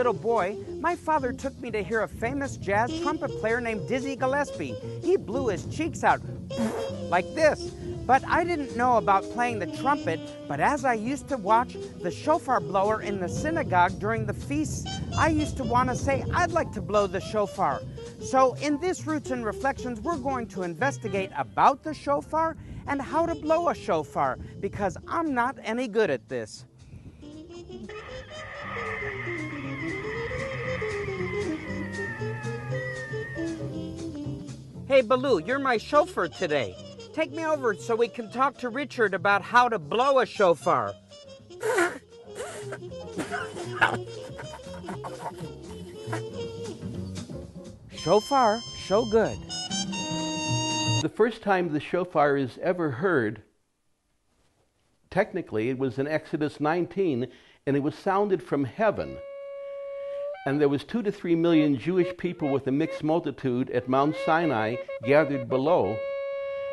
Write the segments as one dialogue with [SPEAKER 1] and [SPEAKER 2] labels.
[SPEAKER 1] little boy, my father took me to hear a famous jazz trumpet player named Dizzy Gillespie. He blew his cheeks out like this. But I didn't know about playing the trumpet, but as I used to watch the shofar blower in the synagogue during the feasts, I used to want to say, I'd like to blow the shofar. So in this Roots and Reflections, we're going to investigate about the shofar and how to blow a shofar, because I'm not any good at this. Hey, Baloo, you're my chauffeur today. Take me over so we can talk to Richard about how to blow a shofar. shofar, show good.
[SPEAKER 2] The first time the shofar is ever heard, technically, it was in Exodus 19, and it was sounded from heaven. And there was two to three million Jewish people with a mixed multitude at Mount Sinai gathered below.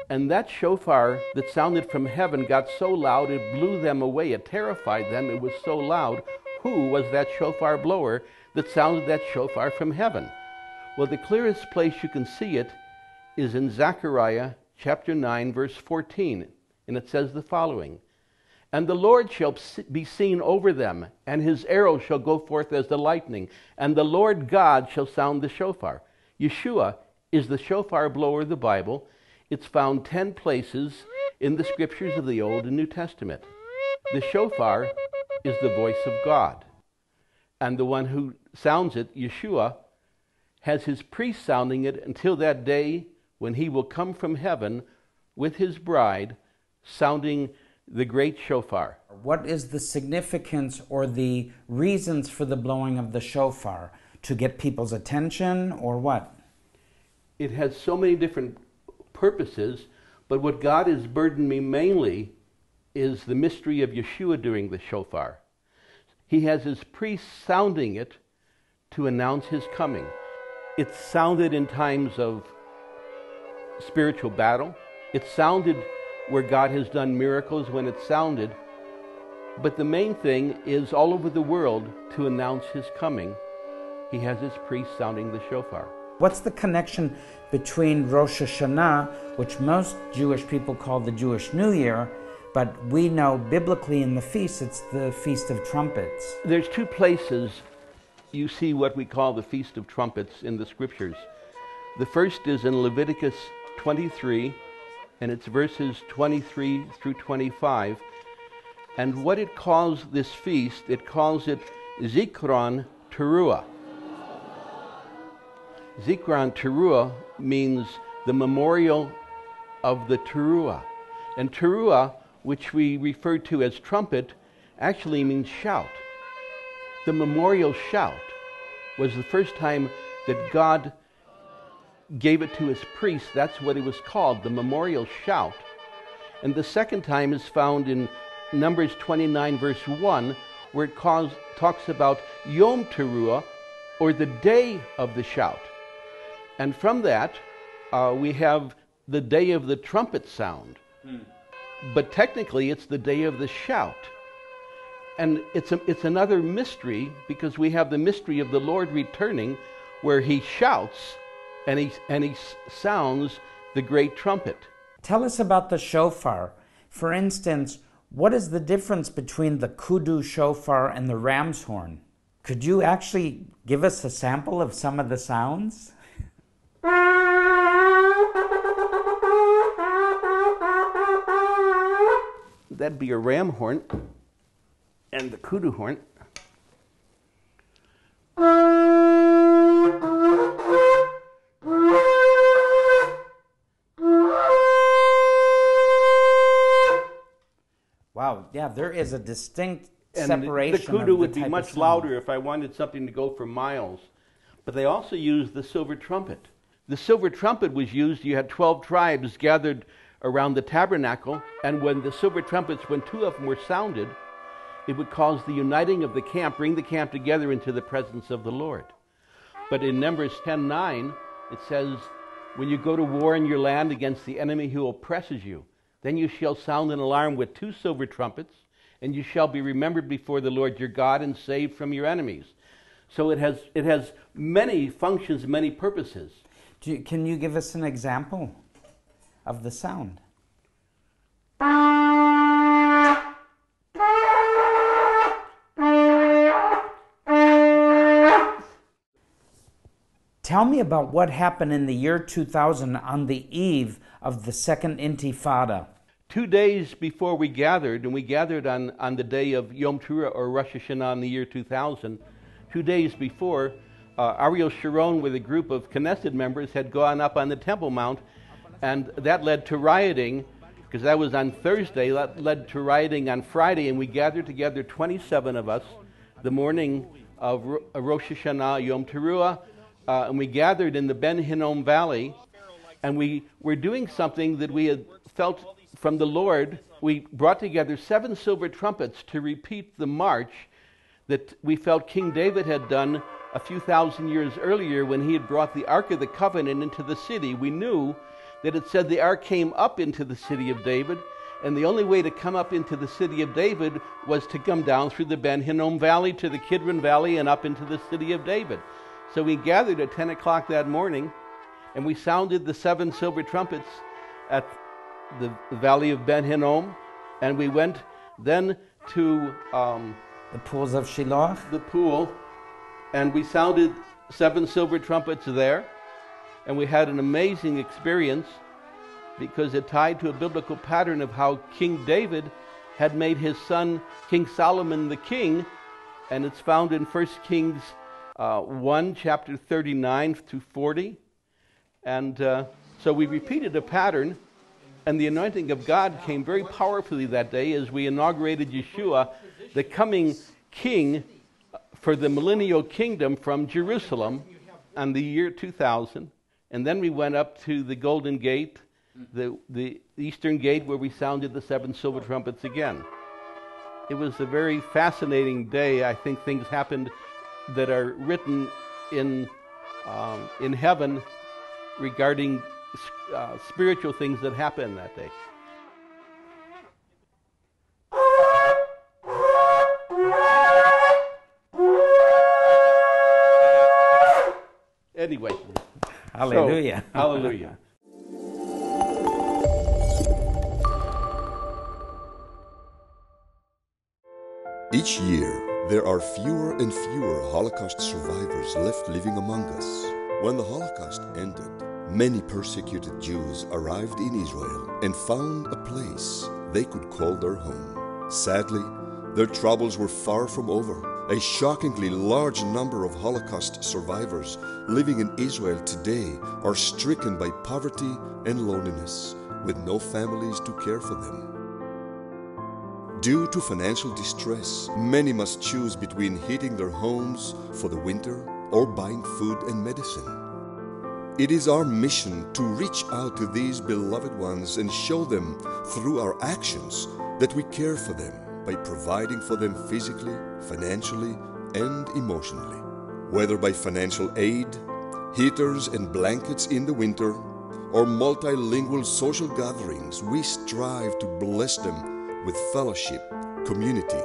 [SPEAKER 2] And that shofar that sounded from heaven got so loud it blew them away. It terrified them. It was so loud. Who was that shofar blower that sounded that shofar from heaven? Well, the clearest place you can see it is in Zechariah chapter 9, verse 14. And it says the following And the Lord shall be seen over them, and his arrow shall go forth as the lightning, and the Lord God shall sound the shofar. Yeshua is the shofar blower of the Bible. It's found 10 places in the scriptures of the Old and New Testament. The shofar is the voice of God. And the one who sounds it, Yeshua, has his priest sounding it until that day when he will come from heaven with his bride, sounding the great shofar.
[SPEAKER 1] What is the significance or the reasons for the blowing of the shofar? To get people's attention or what?
[SPEAKER 2] It has so many different purposes, but what God has burdened me mainly is the mystery of Yeshua during the shofar. He has his priests sounding it to announce his coming. It's sounded in times of spiritual battle. It sounded where God has done miracles when it sounded. But the main thing is all over the world to announce his coming. He has his priests sounding the shofar.
[SPEAKER 1] What's the connection between Rosh Hashanah, which most Jewish people call the Jewish New Year, but we know biblically in the feast it's the Feast of Trumpets?
[SPEAKER 2] There's two places you see what we call the Feast of Trumpets in the scriptures. The first is in Leviticus 23, and it's verses 23 through 25. And what it calls this feast, it calls it Zikron Teruah. Zikron Teruah means the memorial of the Teruah. And Teruah, which we refer to as trumpet, actually means shout. The memorial shout was the first time that God gave it to his priests. That's what it was called, the memorial shout. And the second time is found in Numbers 29, verse 1, where it calls, talks about Yom Teruah, or the day of the shout. And from that, uh, we have the day of the trumpet sound. Hmm. But technically, it's the day of the shout. And it's, a, it's another mystery because we have the mystery of the Lord returning where he shouts and he, and he sounds the great trumpet.
[SPEAKER 1] Tell us about the shofar. For instance, what is the difference between the kudu shofar and the ram's horn? Could you actually give us a sample of some of the sounds?
[SPEAKER 2] That'd be a ram horn and the kudu horn.
[SPEAKER 1] There is a distinct and separation.
[SPEAKER 2] The, the kudu would be much louder if I wanted something to go for miles. But they also used the silver trumpet. The silver trumpet was used, you had 12 tribes gathered around the tabernacle, and when the silver trumpets, when two of them were sounded, it would cause the uniting of the camp, bring the camp together into the presence of the Lord. But in Numbers 10:9, it says, When you go to war in your land against the enemy who oppresses you, then you shall sound an alarm with two silver trumpets, and you shall be remembered before the Lord your God and saved from your enemies. So it has, it has many functions, many purposes.
[SPEAKER 1] You, can you give us an example of the sound? Tell me about what happened in the year 2000 on the eve of the Second Intifada.
[SPEAKER 2] Two days before we gathered, and we gathered on, on the day of Yom Teruah or Rosh Hashanah in the year 2000, two days before, uh, Ariel Sharon with a group of Knesset members had gone up on the Temple Mount, and that led to rioting, because that was on Thursday, that led to rioting on Friday, and we gathered together 27 of us the morning of Rosh Hashanah, Yom Teruah, uh, and we gathered in the Ben Hinnom Valley, and we were doing something that we had felt from the Lord. We brought together seven silver trumpets to repeat the march that we felt King David had done a few thousand years earlier when he had brought the Ark of the Covenant into the city. We knew that it said the Ark came up into the city of David, and the only way to come up into the city of David was to come down through the Ben Hinnom Valley to the Kidron Valley and up into the city of David. So we gathered at 10 o'clock that morning and we sounded the seven silver trumpets at the valley of Ben Hinnom. And we went then to um,
[SPEAKER 1] the pools of Shiloh,
[SPEAKER 2] the pool, and we sounded seven silver trumpets there. And we had an amazing experience because it tied to a biblical pattern of how King David had made his son King Solomon the king. And it's found in 1 Kings uh, 1, chapter 39 to 40. And uh, so we repeated a pattern, and the anointing of God came very powerfully that day as we inaugurated Yeshua, the coming king for the millennial kingdom from Jerusalem on the year 2000. And then we went up to the Golden Gate, the, the Eastern Gate, where we sounded the seven silver trumpets again. It was a very fascinating day. I think things happened that are written in, um, in heaven regarding uh, spiritual things that happen that day. Anyway.
[SPEAKER 1] Hallelujah.
[SPEAKER 2] So, hallelujah.
[SPEAKER 3] Each year, there are fewer and fewer Holocaust survivors left living among us. When the Holocaust ended, many persecuted Jews arrived in Israel and found a place they could call their home. Sadly, their troubles were far from over. A shockingly large number of Holocaust survivors living in Israel today are stricken by poverty and loneliness, with no families to care for them. Due to financial distress, many must choose between heating their homes for the winter or buying food and medicine. It is our mission to reach out to these beloved ones and show them through our actions that we care for them by providing for them physically, financially, and emotionally. Whether by financial aid, heaters and blankets in the winter, or multilingual social gatherings, we strive to bless them with fellowship, community,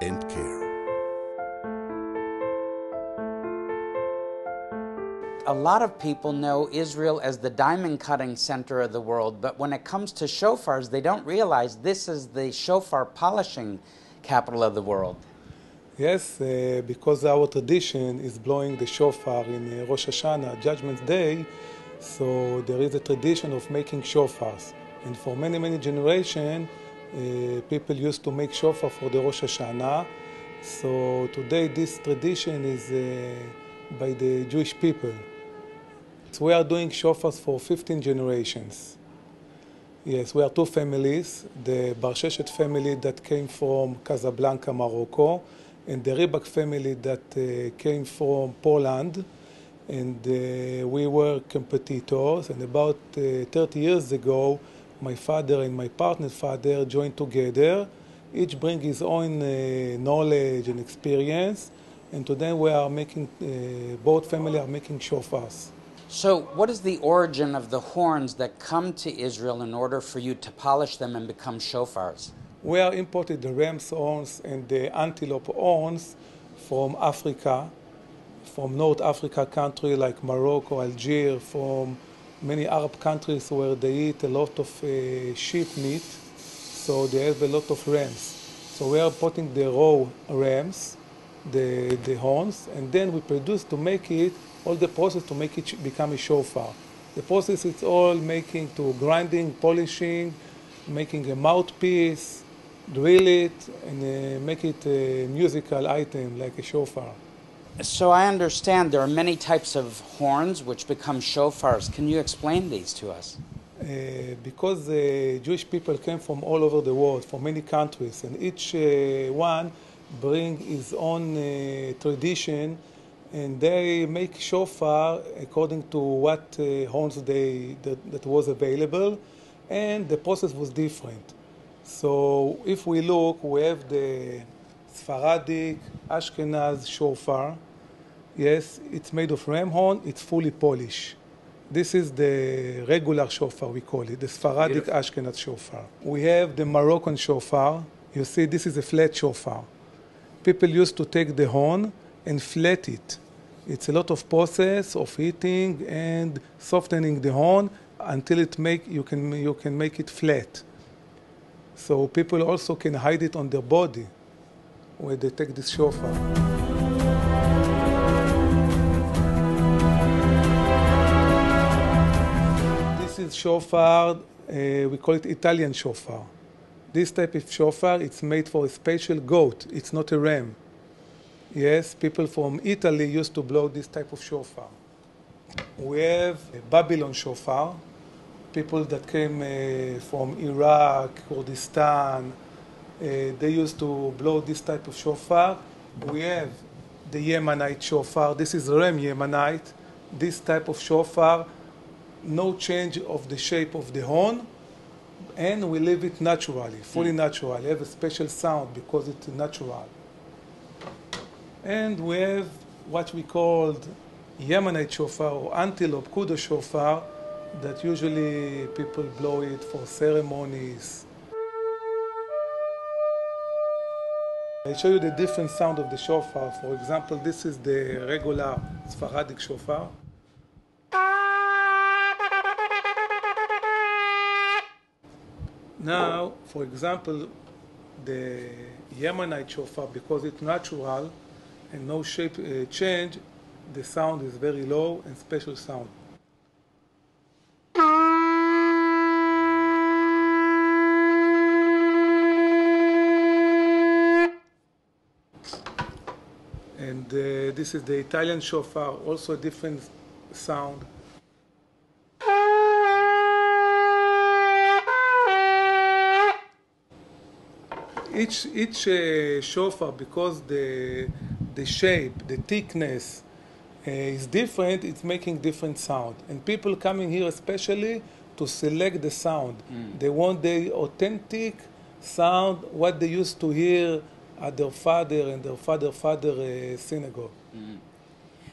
[SPEAKER 3] and care.
[SPEAKER 1] A lot of people know Israel as the diamond cutting center of the world, but when it comes to shofars, they don't realize this is the shofar polishing capital of the world.
[SPEAKER 4] Yes, uh, because our tradition is blowing the shofar in uh, Rosh Hashanah, Judgment Day, so there is a tradition of making shofars. And for many, many generations, uh, people used to make shofar for the Rosh Hashanah. So today this tradition is uh, by the Jewish people. So we are doing shofars for 15 generations. Yes, we are two families, the Barsheshet family that came from Casablanca, Morocco, and the Ribak family that uh, came from Poland. And uh, we were competitors, and about uh, 30 years ago, my father and my partner's father joined together. Each bring his own uh, knowledge and experience, and today we are making, uh, both family are making shofars.
[SPEAKER 1] So, what is the origin of the horns that come to Israel in order for you to polish them and become shofars?
[SPEAKER 4] We are imported the ram's horns and the antelope horns from Africa, from North Africa country like Morocco, Algeria, from many Arab countries where they eat a lot of uh, sheep meat, so they have a lot of rams. So we are putting the raw rams, the, the horns, and then we produce to make it, all the process to make it become a shofar. The process is all making to grinding, polishing, making a mouthpiece, drill it, and uh, make it a musical item like a shofar.
[SPEAKER 1] So I understand there are many types of horns which become shofars. Can you explain these to us?
[SPEAKER 4] Uh, because uh, Jewish people came from all over the world, from many countries, and each uh, one bring his own uh, tradition, and they make shofar according to what uh, horns they that, that was available, and the process was different. So if we look, we have the Sephardic Ashkenaz shofar. Yes, it's made of ram horn. It's fully polished. This is the regular shofar, we call it, the Sephardic Ashkenaz shofar. We have the Moroccan shofar. You see, this is a flat shofar. People used to take the horn and flat it. It's a lot of process of heating and softening the horn until it make you can you can make it flat. So people also can hide it on their body when they take this shofar. This is shofar, uh, we call it Italian shofar. This type of shofar, it's made for a special goat. It's not a ram. Yes, people from Italy used to blow this type of shofar. We have a Babylon shofar. People that came uh, from Iraq, Kurdistan, uh, they used to blow this type of shofar. We have the Yemenite shofar. This is Rem Yemenite. This type of shofar, no change of the shape of the horn, and we leave it naturally, fully mm. natural. You have a special sound because it's natural. And we have what we called Yemenite shofar or antelope kudu shofar that usually people blow it for ceremonies. I show you the different sound of the shofar. For example, this is the regular Sephardic shofar. Now, for example, the Yemenite shofar, because it's natural and no shape uh, change, the sound is very low and special sound. And uh, this is the Italian shofar, also a different sound. Each, each uh, shofar, because the, the shape, the thickness uh, is different, it's making different sound. And people coming here especially to select the sound. They want the authentic sound, what they used to hear at their father and their father father uh, synagogue.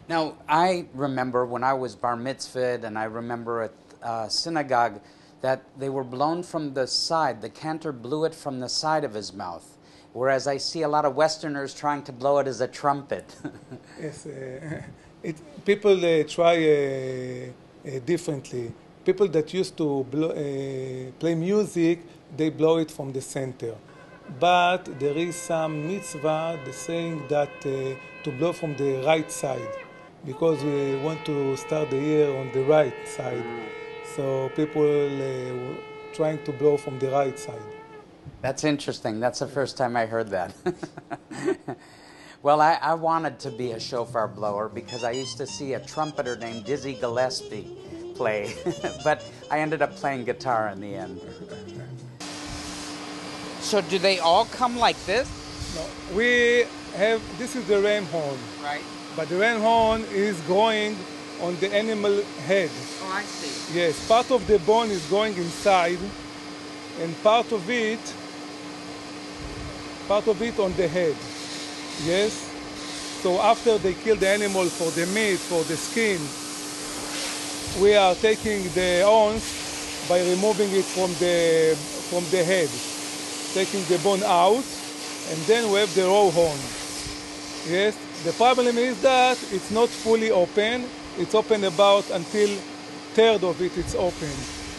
[SPEAKER 1] Now, I remember when I was bar mitzvahed, and I remember at uh, synagogue that they were blown from the side. The cantor blew it from the side of his mouth, whereas I see a lot of Westerners trying to blow it as a trumpet.
[SPEAKER 4] Yes, uh, it, people uh, try uh, differently. People that used to blow, uh, play music, they blow it from the center. But there is some mitzvah the saying that uh, to blow from the right side, because we want to start the year on the right side. So people uh, trying to blow from the right side.
[SPEAKER 1] That's interesting. That's the first time I heard that. well, I, I wanted to be a shofar blower because I used to see a trumpeter named Dizzy Gillespie play, but I ended up playing guitar in the end. So, do they all come like this?
[SPEAKER 4] No, we have this is the ram horn,
[SPEAKER 1] Right.
[SPEAKER 4] but the ram horn is growing on the animal head.
[SPEAKER 1] Oh, I see.
[SPEAKER 4] Yes, part of the bone is going inside, and part of it, part of it on the head. Yes. So after they kill the animal for the meat, for the skin, we are taking the horns by removing it from the from the head, taking the bone out, and then we have the raw horn. Yes. The problem is that it's not fully open. It's open about until third of it it's open.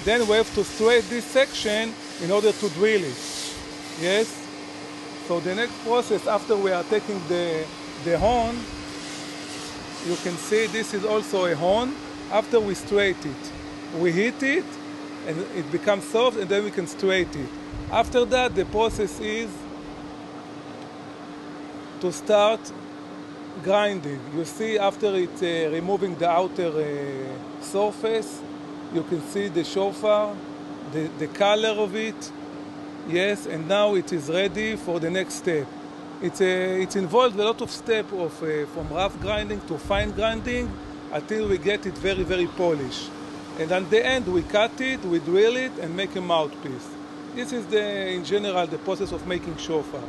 [SPEAKER 4] Then we have to straight this section in order to drill it. Yes? So the next process after we are taking the, the horn, you can see this is also a horn. After we straight it, we heat it and it becomes soft and then we can straight it. After that, the process is to start grinding. You see after it uh, removing the outer uh, surface, you can see the shofar, the, the color of it, yes, and now it is ready for the next step. It's, a, it's involved a lot of steps of, uh, from rough grinding to fine grinding until we get it very, very polished. And at the end, we cut it, we drill it, and make a mouthpiece. This is, the, in general, the process of making shofar.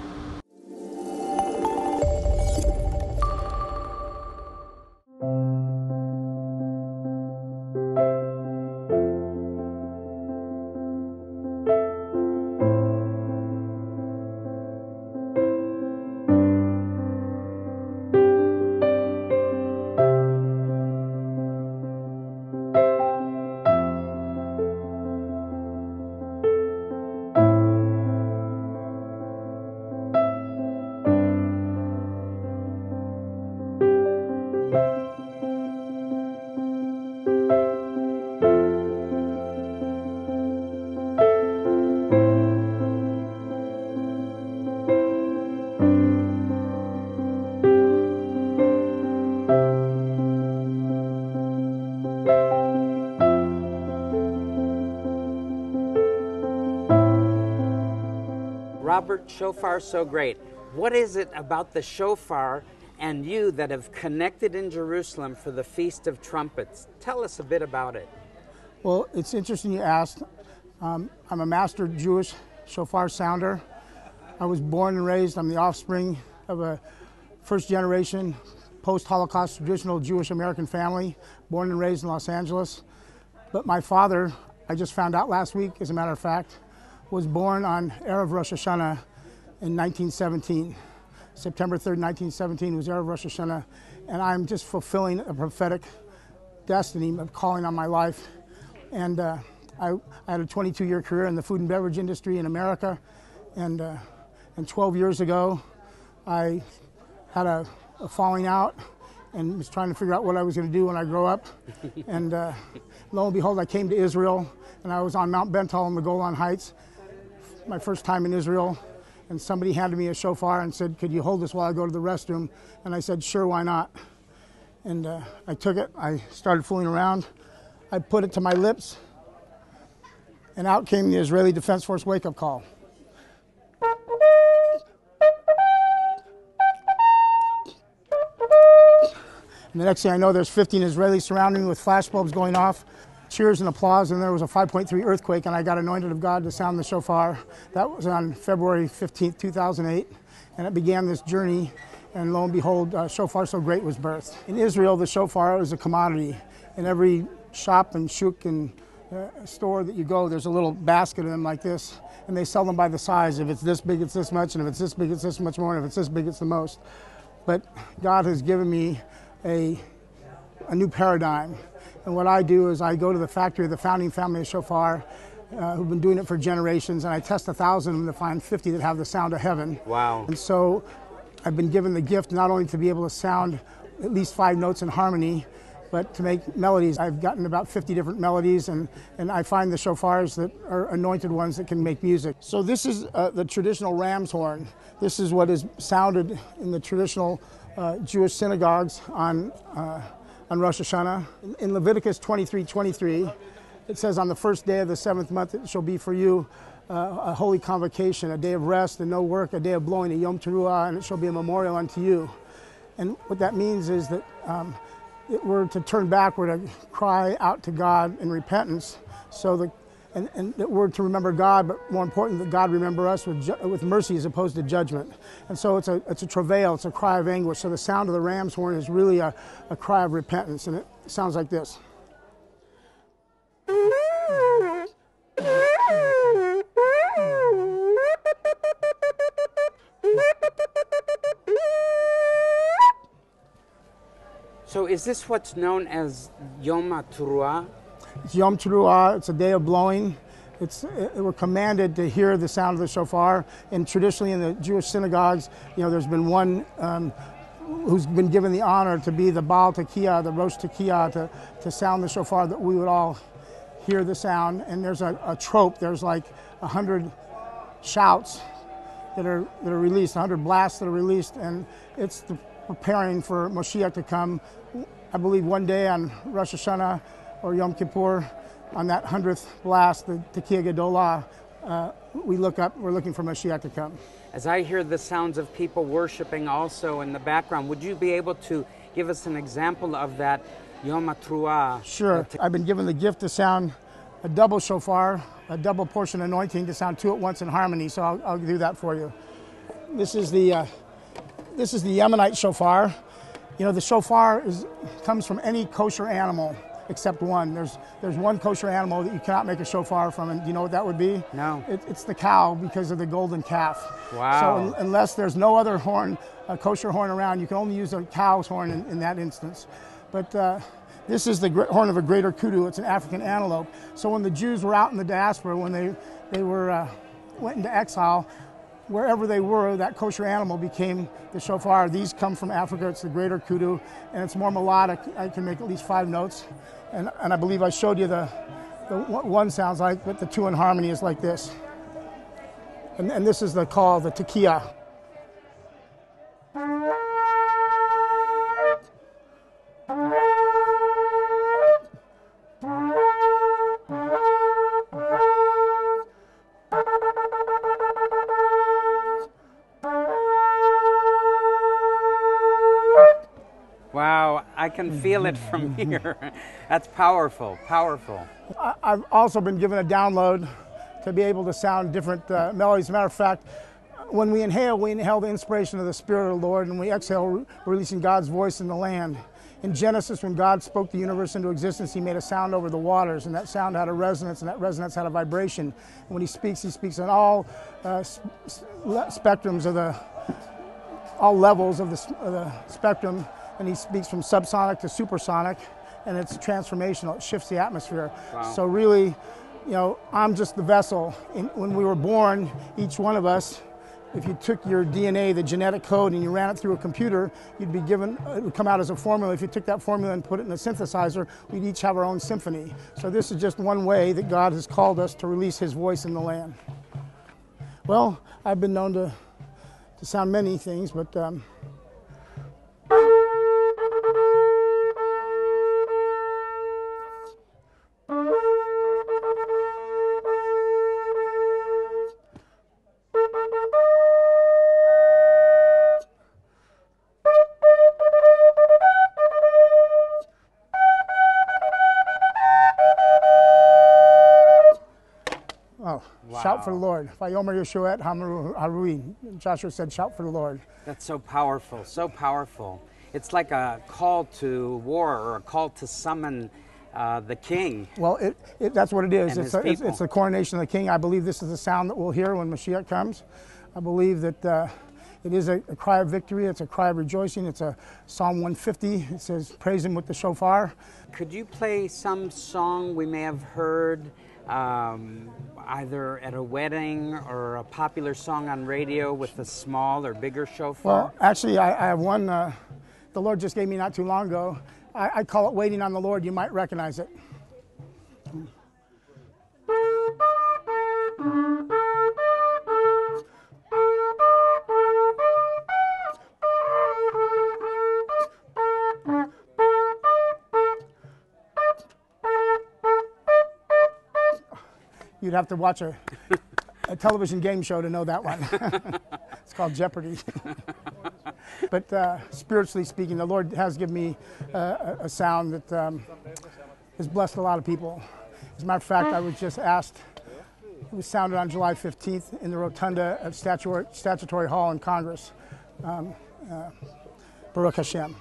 [SPEAKER 1] Robert, shofar so great. What is it about the shofar and you that have connected in Jerusalem for the Feast of Trumpets? Tell us a bit about it.
[SPEAKER 5] Well, it's interesting you asked. Um, I'm a master Jewish shofar sounder. I was born and raised, I'm the offspring of a first generation post Holocaust traditional Jewish American family, born and raised in Los Angeles. But my father, I just found out last week, as a matter of fact, was born on Erev Rosh Hashanah in 1917. September 3rd, 1917 was Erev Rosh Hashanah, and I'm just fulfilling a prophetic destiny of calling on my life. And uh, I, I, had a 22 year career in the food and beverage industry in America, and, uh, and 12 years ago, I had a, a, falling out and was trying to figure out what I was going to do when I grow up. and uh, lo and behold, I came to Israel, and I was on Mount Bental in the Golan Heights my first time in Israel, and somebody handed me a shofar and said, Could you hold this while I go to the restroom? And I said, Sure, why not? And uh, I took it, I started fooling around, I put it to my lips, and out came the Israeli Defense Force wake up call. And the next thing I know, there's 15 Israelis surrounding me with flashbulbs going off cheers and applause, and there was a 5.3 earthquake, and I got anointed of God to sound the shofar. That was on February 15, 2008, and it began this journey. And lo and behold, uh, Shofar So Great was birthed. In Israel, the shofar is a commodity. In every shop and shuk and uh, store that you go, there's a little basket of them like this, and they sell them by the size. If it's this big, it's this much, and if it's this big, it's this much more, and if it's this big, it's the most. But God has given me a, a new paradigm and what I do is I go to the factory of the founding family of Shofar, uh, who've been doing it for generations, and I test a thousand of them to find 50 that have the sound of heaven.
[SPEAKER 1] Wow.
[SPEAKER 5] And so I've been given the gift not only to be able to sound at least five notes in harmony, but to make melodies. I've gotten about 50 different melodies, and, and I find the shofars that are anointed ones that can make music. So this is uh, the traditional ram's horn. This is what is sounded in the traditional uh, Jewish synagogues on uh, on Rosh Hashanah. In Leviticus 23 23, it says, On the first day of the seventh month, it shall be for you uh, a holy convocation, a day of rest and no work, a day of blowing, a Yom Teruah, and it shall be a memorial unto you. And what that means is that um, we're to turn back, we're to cry out to God in repentance. So the and, and that we're to remember God, but more important, that God remember us with, with mercy as opposed to judgment. And so it's a, it's a travail, it's a cry of anguish. So the sound of the ram's horn is really a, a cry of repentance, and it sounds like this.
[SPEAKER 1] So is this what's known as Yom HaTruah?
[SPEAKER 5] It's Yom Teruah. It's a day of blowing. It's, it, we're commanded to hear the sound of the shofar. And traditionally, in the Jewish synagogues, you know, there's been one um, who's been given the honor to be the Baal Tekiah, the Rosh Tekiah, to, to sound the shofar that we would all hear the sound. And there's a, a trope. There's like a hundred shouts that are that are released, 100 blasts that are released, and it's the preparing for Moshiach to come. I believe one day on Rosh Hashanah or Yom Kippur, on that hundredth blast, the Tekiah Gedolah, uh, we look up. We're looking for Moshiach to come.
[SPEAKER 1] As I hear the sounds of people worshiping also in the background, would you be able to give us an example of that Yom HaTruah?
[SPEAKER 5] Sure. I've been given the gift to sound a double shofar, a double portion anointing to sound two at once in harmony. So I'll, I'll do that for you. This is the uh, this is the Yemenite shofar. You know, the shofar is comes from any kosher animal except one. There's there's one kosher animal that you cannot make a shofar from, and do you know what that would be?
[SPEAKER 1] No.
[SPEAKER 5] It, it's the cow because of the golden calf.
[SPEAKER 1] Wow.
[SPEAKER 5] So un- unless there's no other horn, a kosher horn around, you can only use a cow's horn in, in that instance. But uh, this is the gr- horn of a greater kudu. It's an African antelope. So when the Jews were out in the diaspora, when they they were uh, went into exile, wherever they were, that kosher animal became the shofar. These come from Africa. It's the greater kudu, and it's more melodic. I can make at least five notes, and, and I believe I showed you the, the one sounds like, but the two in harmony is like this. And, and this is the call, the tekiah.
[SPEAKER 1] Can feel it from here. That's powerful, powerful.
[SPEAKER 5] I- I've also been given a download to be able to sound different uh, melodies. As a matter of fact, when we inhale, we inhale the inspiration of the Spirit of the Lord, and we exhale, re- releasing God's voice in the land. In Genesis, when God spoke the universe into existence, He made a sound over the waters, and that sound had a resonance, and that resonance had a vibration. And when He speaks, He speaks on all uh, s- s- spectrums of the all levels of the, of the spectrum, and he speaks from subsonic to supersonic, and it's transformational. It shifts the atmosphere. So really, you know, I'm just the vessel. In, when we were born, each one of us, if you took your DNA, the genetic code, and you ran it through a computer, you'd be given, uh, it would come out as a formula. If you took that formula and put it in a synthesizer, we'd each have our own symphony. So this is just one way that God has called us to release His voice in the land. Well, I've been known to to sound many things, but um, shout for the Lord. Vayomer Yeshuat Hamaru Harui. Joshua said, shout for the Lord.
[SPEAKER 1] That's so powerful, so powerful. It's like a call to war or a call to summon uh, the king.
[SPEAKER 5] Well, it, it, that's what it is. It's, a, it's, it's the coronation of the king. I believe this is the sound that we'll hear when Mashiach comes. I believe that uh, it is a, a cry of victory. It's a cry of rejoicing. It's a Psalm 150. It says, praise him with the shofar.
[SPEAKER 1] Could you play some song we may have heard um, either at a wedding or a popular song on radio with a small or bigger shofar?
[SPEAKER 5] Well, actually, I, I have one uh, the Lord just gave me not too long ago. I, I call it Waiting on the Lord. You might recognize it. You'd have to watch a, a television game show to know that one. it's called Jeopardy. but uh, spiritually speaking, the Lord has given me uh, a, sound that um, has blessed a lot of people. As a matter of fact, I was just asked, it was sounded on July 15th in the rotunda of Statutory, Statutory Hall in Congress. Um, uh, Baruch Hashem.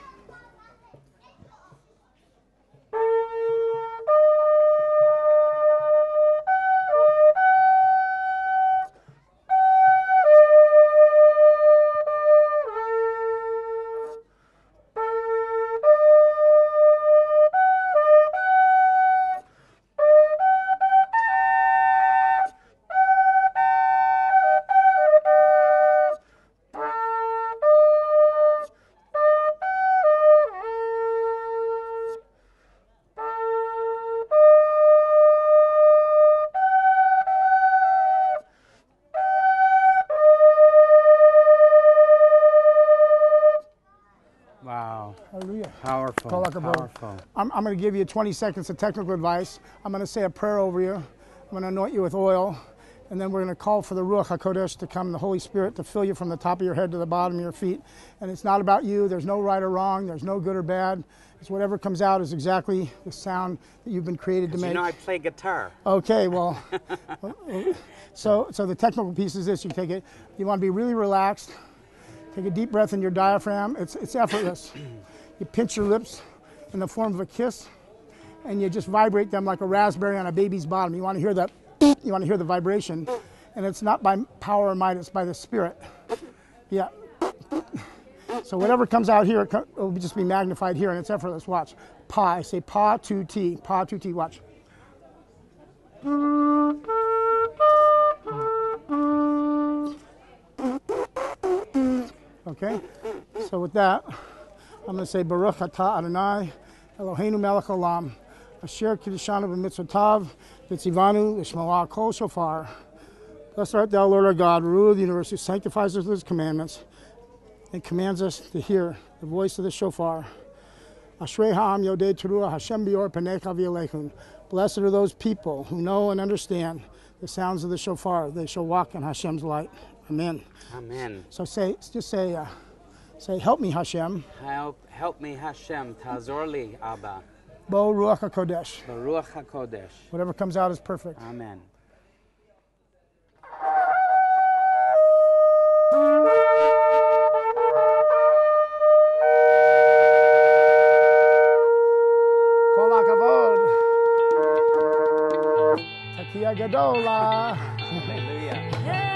[SPEAKER 1] Powerful.
[SPEAKER 5] Call like a bow.
[SPEAKER 1] Powerful.
[SPEAKER 5] I'm, I'm going to give you 20 seconds of technical advice. I'm going to say a prayer over you. I'm going to anoint you with oil. And then we're going to call for the Ruach HaKodesh to come, the Holy Spirit to fill you from the top of your head to the bottom of your feet. And it's not about you. There's no right or wrong. There's no good or bad. It's whatever comes out is exactly the sound that you've been created to make.
[SPEAKER 1] You know I play guitar.
[SPEAKER 5] Okay, well, so so the technical piece is this: you take it, you want to be really relaxed. Take a deep breath in your diaphragm. It's it's effortless. You pinch your lips in the form of a kiss, and you just vibrate them like a raspberry on a baby's bottom. You want to hear that. You want to hear the vibration, and it's not by power or might; it's by the spirit. Yeah. So whatever comes out here, it will just be magnified here, and it's effortless. Watch. Pa. I say pa to t. Pa to t. Watch. Okay? So with that, I'm going to say Baruch atah Adonai, Eloheinu melech olam, asher kiddushanu b'mitzvotav, v'tzivanu l'shmoah kol shofar. Blessed art thou, Lord our God, ruler of the universe, who sanctifies us with his commandments and commands us to hear the voice of the shofar. Ashrei ha'am yodei teruah Hashem bior v'yelechun. Blessed are those people who know and understand the sounds of the shofar. They shall walk in Hashem's light. Amen.
[SPEAKER 1] Amen.
[SPEAKER 5] So say, just say, uh, say, help me, Hashem.
[SPEAKER 1] Help, help me, Hashem. Tazorli, Abba.
[SPEAKER 5] Bo Ruach HaKodesh.
[SPEAKER 1] Baruch HaKodesh.
[SPEAKER 5] Whatever comes out is perfect.
[SPEAKER 1] Amen.
[SPEAKER 5] Kol hakavod. Tekiah Gedolah.
[SPEAKER 1] Hallelujah.